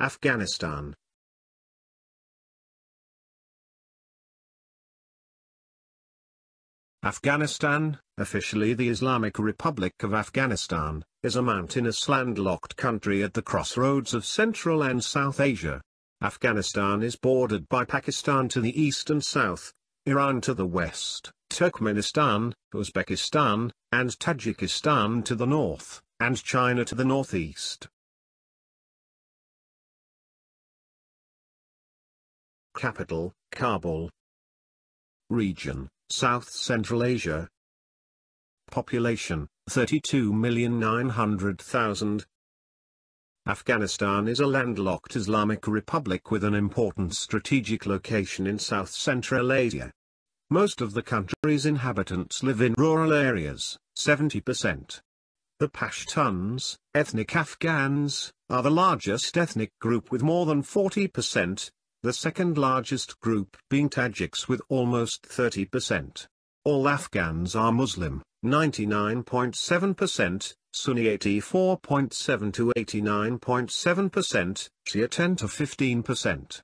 Afghanistan. Afghanistan, officially the Islamic Republic of Afghanistan, is a mountainous landlocked country at the crossroads of Central and South Asia. Afghanistan is bordered by Pakistan to the east and south, Iran to the west, Turkmenistan, Uzbekistan, and Tajikistan to the north, and China to the northeast. Capital, Kabul. Region, South Central Asia. Population, 32,900,000. Afghanistan is a landlocked Islamic republic with an important strategic location in South Central Asia. Most of the country's inhabitants live in rural areas, 70%. The Pashtuns, ethnic Afghans, are the largest ethnic group with more than 40%, the second largest group being Tajiks with almost 30%. All Afghans are Muslim, 99.7%, Sunni 84.7 to 89.7%, Shia 10 to 15%.